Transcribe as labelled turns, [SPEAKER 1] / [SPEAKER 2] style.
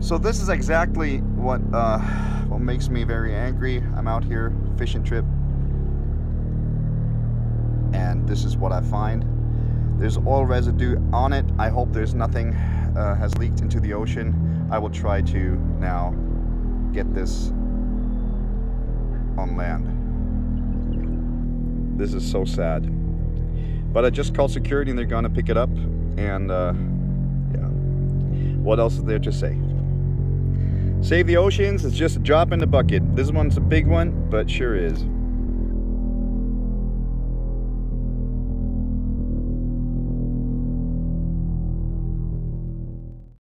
[SPEAKER 1] So this is exactly what uh, what makes me very angry. I'm out here fishing trip, and this is what I find. There's oil residue on it. I hope there's nothing uh, has leaked into the ocean. I will try to now get this on land. This is so sad. But I just called security and they're gonna pick it up. And uh, yeah, what else is there to say? Save the oceans, it's just a drop in the bucket. This one's a big one, but sure is.